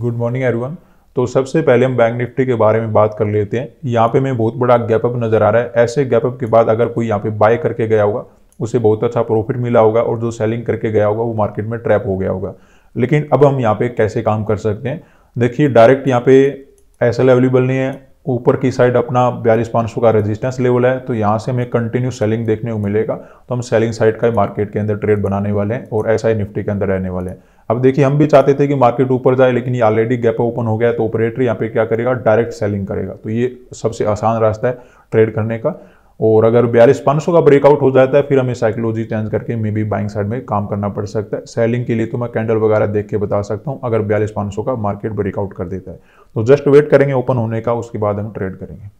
Good morning everyone तो सबसे पहले हम बैंक निफ्टी के बारे में बात कर लेते हैं। यहाँ पे हमें बहुत बड़ा गैप अप नज़र आ रहा है। ऐसे गैप अप के बाद अगर कोई यहाँ पे बाय करके गया होगा, उसे बहुत अच्छा प्रॉफिट मिला होगा और जो सेलिंग करके गया होगा, वो मार्केट में ट्रैप हो गया होगा। लेकिन अब हम यहाँ पे कैसे काम कर सकते हैं? देखिए डायरेक्ट यहाँ पे ऐसा अवेलेबल नहीं है। ऊपर की साइड अपना बयालीस पाँच सौ का रेजिस्टेंस लेवल है तो यहाँ से हमें कंटिन्यू सेलिंग देखने को मिलेगा। तो हम सेलिंग साइड का ही मार्केट के अंदर ट्रेड बनाने वाले हैं और ही निफ्टी के अंदर रहने वाले हैं। अब देखिए, हम भी चाहते थे कि मार्केट ऊपर जाए, लेकिन ये ऑलरेडी गैप ओपन हो गया तो ऑपरेटर यहाँ पे क्या करेगा? डायरेक्ट सेलिंग करेगा। तो ये सबसे आसान रास्ता है ट्रेड करने का। और अगर बयालीस पाँच सौ का ब्रेकआउट हो जाता है, फिर हमें साइकोलॉजी चेंज करके मे बी बाइंग साइड में काम करना पड़ सकता है। सेलिंग के लिए तो मैं कैंडल वगैरह देख के बता सकता हूँ, अगर बयालीस पाँच सौ का मार्केट ब्रेकआउट कर देता है। तो जस्ट वेट करेंगे ओपन होने का, उसके बाद हम ट्रेड करेंगे।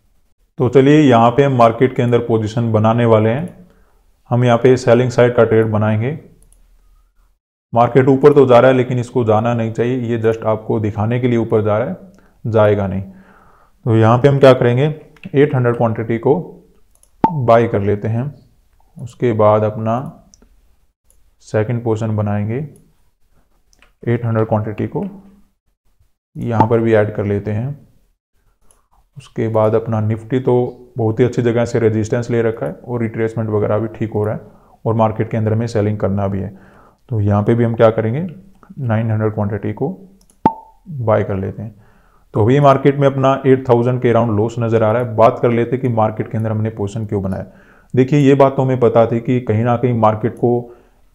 तो चलिए, यहाँ पे हम मार्केट के अंदर पोजिशन बनाने वाले हैं। हम यहाँ पे सेलिंग साइड का ट्रेड बनाएँगे। मार्केट ऊपर तो जा रहा है, लेकिन इसको जाना नहीं चाहिए। ये जस्ट आपको दिखाने के लिए ऊपर जा रहा है, जाएगा नहीं। तो यहाँ पे हम क्या करेंगे? 800 क्वांटिटी को बाई कर लेते हैं। उसके बाद अपना सेकंड पोर्शन बनाएँगे। 800 क्वांटिटी को यहाँ पर भी ऐड कर लेते हैं। उसके बाद अपना निफ्टी तो बहुत ही अच्छी जगह से रेजिस्टेंस ले रखा है और रिट्रेसमेंट वगैरह भी ठीक हो रहा है और मार्केट के अंदर में सेलिंग करना भी है। तो यहाँ पे भी हम क्या करेंगे? 900 क्वांटिटी को बाय कर लेते हैं। तो अभी मार्केट में अपना 8000 के अराउंड लॉस नज़र आ रहा है। बात कर लेते कि मार्केट के अंदर हमने पोजिशन क्यों बनाया। देखिए, ये बात तो हमें पता थी कि कहीं ना कहीं मार्केट को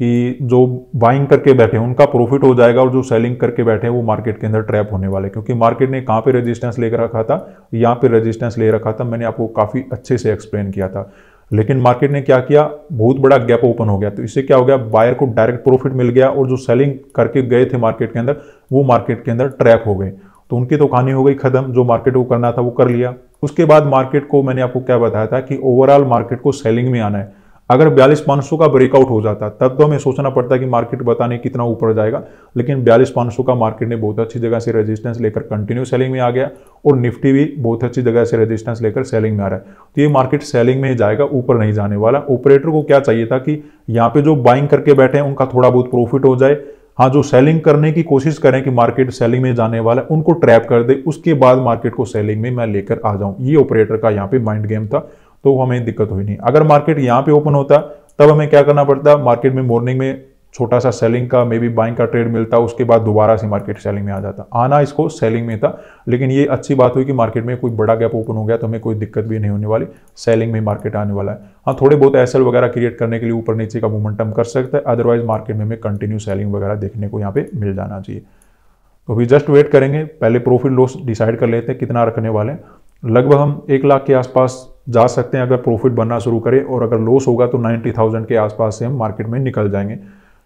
कि जो बाइंग करके बैठे हैं, उनका प्रॉफिट हो जाएगा और जो सेलिंग करके बैठे हैं, वो मार्केट के अंदर ट्रैप होने वाले क्योंकि मार्केट ने कहाँ पे रेजिस्टेंस लेकर रखा था? यहाँ पे रेजिस्टेंस ले रखा था। मैंने आपको काफ़ी अच्छे से एक्सप्लेन किया था। लेकिन मार्केट ने क्या किया? बहुत बड़ा गैप ओपन हो गया। तो इससे क्या हो गया? बायर को डायरेक्ट प्रॉफिट मिल गया और जो सेलिंग करके गए थे मार्केट के अंदर, वो मार्केट के अंदर ट्रैप हो गए। तो उनकी तो कहानी हो गई खत्म। जो मार्केट को करना था, वो कर लिया। उसके बाद मार्केट को मैंने आपको क्या बताया था कि ओवरऑल मार्केट को सेलिंग में आना है। अगर बयालीस पाँच सौ का ब्रेकआउट हो जाता, तब तो हमें सोचना पड़ता कि मार्केट बताने कितना ऊपर जाएगा। लेकिन बयालीस पाँच सौ का मार्केट ने बहुत अच्छी जगह से रेजिस्टेंस लेकर कंटिन्यू सेलिंग में आ गया और निफ्टी भी बहुत अच्छी जगह से रेजिस्टेंस लेकर सेलिंग में आ रहा है। तो ये मार्केट सेलिंग में ही जाएगा, ऊपर नहीं जाने वाला। ऑपरेटर को क्या चाहिए था कि यहाँ पे जो बाइंग करके बैठे हैं, उनका थोड़ा बहुत प्रॉफिट हो जाए। हाँ जो सेलिंग करने की कोशिश करें कि मार्केट सेलिंग में जाने वाला है उनको ट्रैप कर दे। उसके बाद मार्केट को सेलिंग में मैं लेकर आ जाऊँ। ये ऑपरेटर का यहाँ पे माइंड गेम था। तो हमें दिक्कत हुई नहीं। अगर मार्केट यहाँ पे ओपन होता, तब हमें क्या करना पड़ता? मार्केट में मॉर्निंग में छोटा सा सेलिंग का मे बी बाइंग का ट्रेड मिलता, उसके बाद दोबारा से मार्केट सेलिंग में आ जाता। आना इसको सेलिंग में था, लेकिन ये अच्छी बात हुई कि मार्केट में कोई बड़ा गैप ओपन हो गया तो हमें कोई दिक्कत भी नहीं होने वाली। सेलिंग में मार्केट आने वाला है। हाँ थोड़े बहुत एसएल वगैरह क्रिएट करने के लिए ऊपर नीचे का मोमेंटम कर सकता है। अदरवाइज़ मार्केट में हमें कंटिन्यू सेलिंग वगैरह देखने को यहाँ पे मिल जाना चाहिए। तो अभी जस्ट वेट करेंगे। पहले प्रॉफिट लॉस डिसाइड कर लेते हैं, कितना रखने वाले हैं। लगभग हम एक लाख के आसपास जा सकते हैं अगर प्रॉफिट बनना शुरू करें और अगर लॉस होगा तो नाइन्टी थाउज़ेंड के आसपास से हम मार्केट में निकल जाएँगे।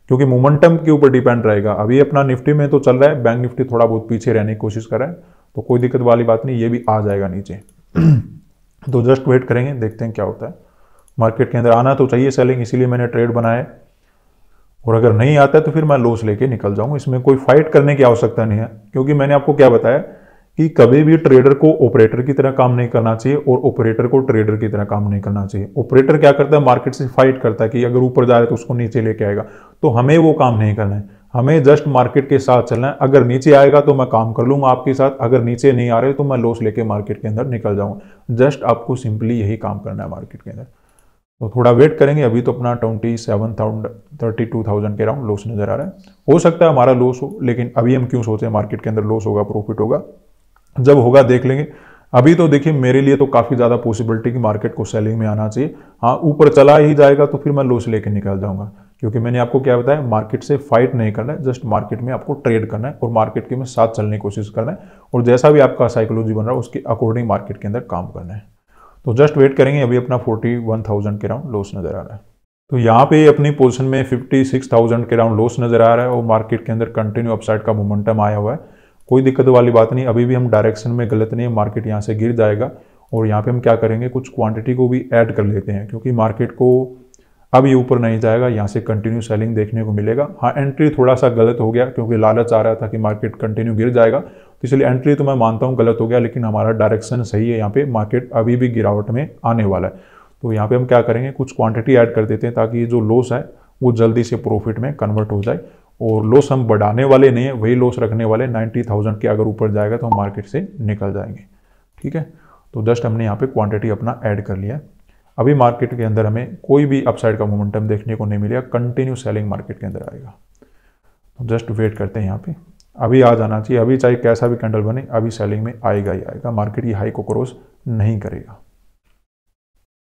क्योंकि मोमेंटम के ऊपर डिपेंड रहेगा। अभी अपना निफ्टी में तो चल रहा है बैंक निफ्टी थोड़ा बहुत पीछे रहने की कोशिश कर रहा है तो कोई दिक्कत वाली बात नहीं, ये भी आ जाएगा नीचे। तो जस्ट वेट करेंगे, देखते हैं क्या होता है। मार्केट के अंदर आना तो चाहिए सेलिंग इसीलिए मैंने ट्रेड बनाया और अगर नहीं आता है तो फिर मैं लॉस लेके निकल जाऊँगा। इसमें कोई फाइट करने की आवश्यकता नहीं है, क्योंकि मैंने आपको क्या बताया कि कभी भी ट्रेडर को ऑपरेटर की तरह काम नहीं करना चाहिए और ऑपरेटर को ट्रेडर की तरह काम नहीं करना चाहिए। ऑपरेटर क्या करता है? मार्केट से फाइट करता है कि अगर ऊपर जा रहा है तो उसको नीचे लेके आएगा। तो हमें वो काम नहीं करना है। हमें जस्ट मार्केट के साथ चलना है। अगर नीचे आएगा तो मैं काम कर लूँगा आपके साथ। अगर नीचे नहीं आ रहे तो मैं लॉस लेके मार्केट के अंदर निकल जाऊँगा। जस्ट आपको सिंपली यही काम करना है मार्केट के अंदर। तो थोड़ा वेट करेंगे। अभी तो अपना twenty seven thousand thirty two thousand के राउंड लॉस नज़र आ रहा है। हो सकता है हमारा लॉस हो, लेकिन अभी हम क्यों सोचें? मार्केट के अंदर लॉस होगा प्रॉफिट होगा। जब होगा देख लेंगे। अभी तो देखिए मेरे लिए तो काफ़ी ज़्यादा पॉसिबिलिटी कि मार्केट को सेलिंग में आना चाहिए। हाँ ऊपर चला ही जाएगा तो फिर मैं लॉस लेके निकल जाऊँगा। क्योंकि मैंने आपको क्या बताया मार्केट से फाइट नहीं करना है जस्ट मार्केट में आपको ट्रेड करना है और मार्केट के में साथ चलने की कोशिश करना है। और जैसा भी आपका साइकोलॉजी बन रहा है, उसके अकॉर्डिंग मार्केट के अंदर काम करना है। तो जस्ट वेट करेंगे, अभी अपना फोर्टी वन थाउज़ेंड के राउंड लॉस नज़र आ रहा है। तो यहाँ पे अपनी पोजिशन में फिफ्टी सिक्स थाउज़ेंड के राउंड लॉस नज़र आ रहा है और मार्केट के अंदर कंटिन्यू अपसाइड का मोमेंटम आया हुआ है। कोई दिक्कत वाली बात नहीं, अभी भी हम डायरेक्शन में गलत नहीं है मार्केट यहाँ से गिर जाएगा और यहाँ पे हम क्या करेंगे, कुछ क्वांटिटी को भी ऐड कर लेते हैं, क्योंकि मार्केट को अब ये ऊपर नहीं जाएगा, यहाँ से कंटिन्यू सेलिंग देखने को मिलेगा। हाँ एंट्री थोड़ा सा गलत हो गया, क्योंकि लालच आ रहा था कि मार्केट कंटिन्यू गिर जाएगा तो इसलिए एंट्री तो मैं मानता हूँ गलत हो गया, लेकिन हमारा डायरेक्शन सही है यहाँ पे मार्केट अभी भी गिरावट में आने वाला है। तो यहाँ पे हम क्या करेंगे, कुछ क्वांटिटी ऐड कर देते हैं ताकि जो लॉस है, वो जल्दी से प्रॉफिट में कन्वर्ट हो जाए। और लॉस हम बढ़ाने वाले नहीं है, वही लॉस रखने वाले नाइन्टी थाउज़ेंड के अगर ऊपर जाएगा तो हम मार्केट से निकल जाएँगे। ठीक है? तो जस्ट हमने यहाँ पे क्वांटिटी अपना ऐड कर लिया। अभी मार्केट के अंदर हमें कोई भी अपसाइड का मोमेंटम देखने को नहीं मिलेगा। कंटिन्यू सेलिंग मार्केट के अंदर आएगा। तो जस्ट वेट करते हैं यहाँ पे। अभी आ जाना चाहिए। अभी चाहे कैसा भी कैंडल बने, अभी सेलिंग में आएगा ही आएगा। मार्केट ये हाई को क्रॉस नहीं करेगा।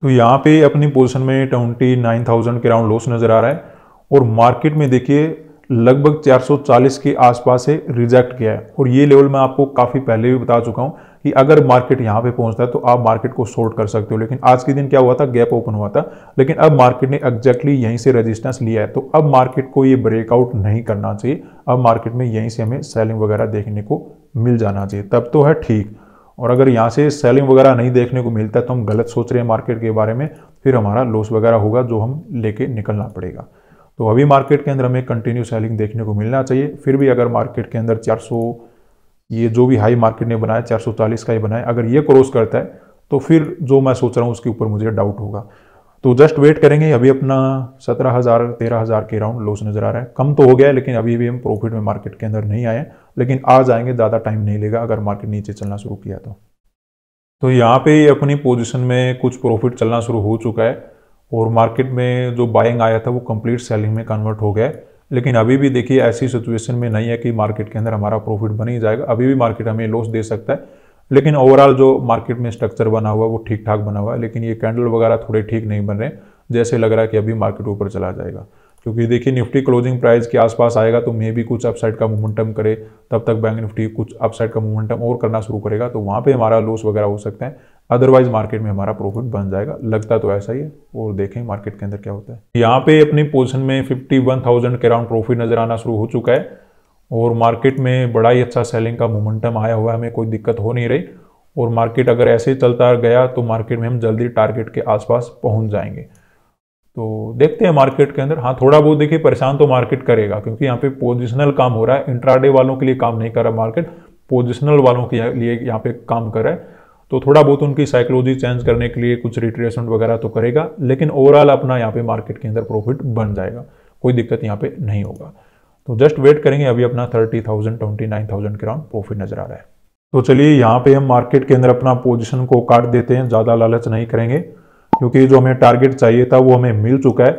तो यहाँ पे अपनी पोजीशन में ट्वेंटी नाइन थाउज़ेंड के राउंड लॉस नज़र आ रहा है। और मार्केट में देखिए लगभग 440 के आसपास से रिजेक्ट किया है। और ये लेवल मैं आपको काफ़ी पहले भी बता चुका हूँ कि अगर मार्केट यहाँ पे पहुँचता है तो आप मार्केट को शॉर्ट कर सकते हो। लेकिन आज के दिन क्या हुआ था? गैप ओपन हुआ था। लेकिन अब मार्केट ने एग्जैक्टली यहीं से रेजिस्टेंस लिया है। तो अब मार्केट को ये ब्रेकआउट नहीं करना चाहिए। अब मार्केट में यहीं से हमें सेलिंग वगैरह देखने को मिल जाना चाहिए। तब तो है ठीक। और अगर यहाँ से सेलिंग वगैरह नहीं देखने को मिलता तो हम गलत सोच रहे हैं मार्केट के बारे में। फिर हमारा लॉस वगैरह होगा, जो हम लेके निकलना पड़ेगा। तो अभी मार्केट के अंदर हमें कंटिन्यू सेलिंग देखने को मिलना चाहिए। फिर भी अगर मार्केट के अंदर 400 ये जो भी हाई मार्केट ने बनाया 440 का ही बनाया, अगर ये क्रॉस करता है तो फिर जो मैं सोच रहा हूँ उसके ऊपर मुझे डाउट होगा। तो जस्ट वेट करेंगे। अभी अपना सत्रह हज़ार, तेरह हज़ार के राउंड लॉस नज़र आ रहा है। कम तो हो गया है, लेकिन अभी भी हम प्रॉफिट में मार्केट के अंदर नहीं आए लेकिन आ जाएँगे ज़्यादा टाइम नहीं लेगा अगर मार्केट नीचे चलना शुरू किया तो। तो यहाँ पे अपनी पोजीशन में कुछ प्रॉफिट चलना शुरू हो चुका है। और मार्केट में जो बाइंग आया था, वो कंप्लीट सेलिंग में कन्वर्ट हो गया लेकिन अभी भी देखिए, ऐसी सिचुएशन में नहीं है कि मार्केट के अंदर हमारा प्रॉफिट बन ही जाएगा। अभी भी मार्केट हमें लॉस दे सकता है, लेकिन ओवरऑल जो मार्केट में स्ट्रक्चर बना हुआ है, वो ठीक ठाक बना हुआ है। लेकिन ये कैंडल वगैरह थोड़े ठीक नहीं बन रहे जैसे लग रहा है कि अभी मार्केट ऊपर चला जाएगा। क्योंकि देखिए, निफ्टी क्लोजिंग प्राइस के आसपास आएगा तो मे भी कुछ अपसाइड का मोमेंटम करे, तब तक बैंक निफ्टी कुछ अपसाइड का मोमेंटम और करना शुरू करेगा तो वहाँ पे हमारा लॉस वगैरह हो सकता है। अदरवाइज़ मार्केट में हमारा प्रॉफिट बन जाएगा। लगता तो ऐसा ही है, और देखें मार्केट के अंदर क्या होता है। यहाँ पे अपनी पोजिशन में फिफ्टी वन थाउज़ेंड के अराउंड प्रॉफिट नज़र आना शुरू हो चुका है, और मार्केट में बड़ा ही अच्छा सेलिंग का मोमेंटम आया हुआ है, हमें कोई दिक्कत हो नहीं रही। और मार्केट अगर ऐसे ही चलता गया तो मार्केट में हम जल्दी टारगेट के आसपास पहुँच जाएँगे। तो देखते हैं मार्केट के अंदर। हाँ थोड़ा बहुत देखिए, परेशान तो मार्केट करेगा, क्योंकि यहाँ पे पोजिशनल काम हो रहा है। इंट्राडे वालों के लिए काम नहीं कर रहा मार्केट पोजिशनल वालों के लिए यहाँ पे काम कर रहा है। तो थोड़ा बहुत उनकी साइकोलॉजी चेंज करने के लिए कुछ रिट्रेसमेंट वगैरह तो करेगा, लेकिन ओवरऑल अपना यहाँ पे मार्केट के अंदर प्रॉफिट बन जाएगा। कोई दिक्कत यहाँ पे नहीं होगा। तो जस्ट वेट करेंगे, अभी अपना thirty thousand twenty nine thousand के राउंड प्रॉफिट नज़र आ रहा है। तो चलिए, यहाँ पे हम मार्केट के अंदर अपना पोजिशन को काट देते हैं, ज़्यादा लालच नहीं करेंगे, क्योंकि जो हमें टारगेट चाहिए था, वो हमें मिल चुका है,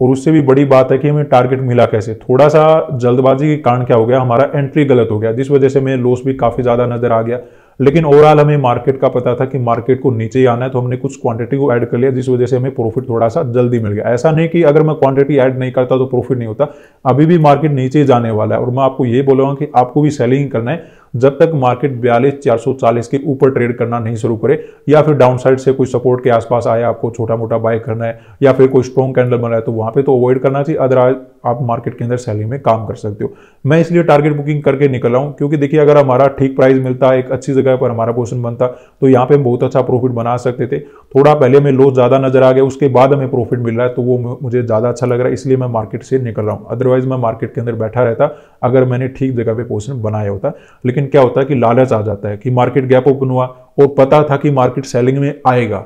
और उससे भी बड़ी बात है कि हमें टारगेट मिला कैसे? थोड़ा सा जल्दबाजी के कारण क्या हो गया? हमारा एंट्री गलत हो गया। जिस वजह से हमें लॉस भी काफ़ी ज़्यादा नज़र आ गया। लेकिन ओवरऑल हमें मार्केट का पता था कि मार्केट को नीचे ही आना है तो हमने कुछ क्वांटिटी को ऐड कर लिया, जिस वजह से हमें प्रॉफिट थोड़ा सा जल्दी मिल गया। ऐसा नहीं कि अगर मैं क्वांटिटी ऐड नहीं करता तो प्रॉफिट नहीं होता। अभी भी मार्केट नीचे जाने वाला है और मैं आपको ये बोलूँगा कि आपको भी सेलिंग करना है। जब तक मार्केट बयालीस चार सौ चालीस के ऊपर ट्रेड करना नहीं शुरू करे, या फिर डाउन साइड से कोई सपोर्ट के आसपास आए, आपको छोटा मोटा बाय करना है, या फिर कोई स्ट्रॉन्ग कैंडल बना है तो वहाँ पे तो अवॉइड करना चाहिए अदरवाइज़ आप मार्केट के अंदर सेलिंग में काम कर सकते हो। मैं इसलिए टारगेट बुकिंग करके निकल रहा हूँ, क्योंकि देखिए, अगर हमारा ठीक प्राइस मिलता, एक अच्छी जगह पर हमारा पोजिशन बनता तो यहाँ पे बहुत अच्छा प्रॉफिट बना सकते थे। थोड़ा पहले में लॉस ज़्यादा नज़र आ गया उसके बाद हमें प्रॉफिट मिल रहा है तो वो मुझे ज़्यादा अच्छा लग रहा है इसलिए मैं मार्केट से निकल रहा हूँ। अदरवाइज़ मैं मार्केट के अंदर बैठा रहता अगर मैंने ठीक जगह पे पोजिशन बनाया होता। लेकिन क्या होता है कि लालच आ जाता है कि मार्केट गैप ओपन हुआ और पता था कि मार्केट सेलिंग में आएगा।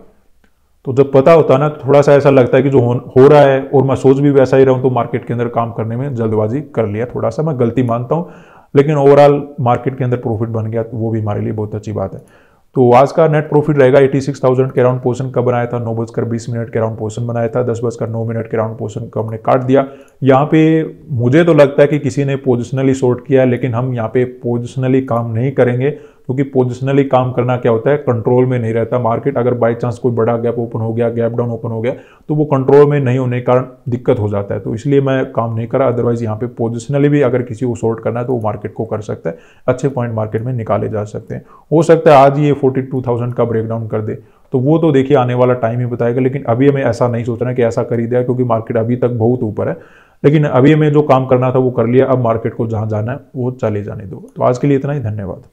तो जब पता होता ना थोड़ा सा ऐसा लगता है कि जो हो, हो रहा है और मैं सोच भी वैसा ही रहूँ तो मार्केट के अंदर काम करने में जल्दबाजी कर लिया थोड़ा सा मैं गलती मानता हूँ। लेकिन ओवरऑल मार्केट के अंदर प्रॉफिट बन गया तो वो भी हमारे लिए बहुत अच्छी बात है। तो आज का नेट प्रॉफिट रहेगा 86,000 के राउंड पोर्शन का बनाया था नौ बजकर बीस मिनट के राउंड पोर्शन बनाया था दस बजकर नौ मिनट के राउंड पोर्शन को हमने काट दिया। यहाँ पे मुझे तो लगता है कि किसी ने पोजिशनली शॉर्ट किया लेकिन हम यहाँ पे पोजिशनली काम नहीं करेंगे। क्योंकि पोजिशनली काम करना क्या होता है? कंट्रोल में नहीं रहता। मार्केट अगर बाई चांस कोई बड़ा गैप ओपन हो गया गैप डाउन ओपन हो गया तो वो कंट्रोल में नहीं होने के कारण दिक्कत हो जाता है। तो इसलिए मैं काम नहीं करा। अदरवाइज़ यहाँ पे पोजिशनली भी अगर किसी को शॉर्ट करना है तो वो मार्केट को कर सकता है। अच्छे पॉइंट मार्केट में निकाले जा सकते हैं। हो सकता है आज ये फोर्टी का ब्रेकडाउन कर दे। तो वो तो देखिए आने वाला टाइम ही बताएगा, लेकिन अभी हमें ऐसा नहीं सोचना कि ऐसा दिया क्योंकि मार्केट अभी तक बहुत ऊपर है। लेकिन अभी हमें जो काम करना था, वो कर लिया। अब मार्केट को जहाँ जाना है, वो चले जाने दो। तो आज के लिए इतना ही। धन्यवाद।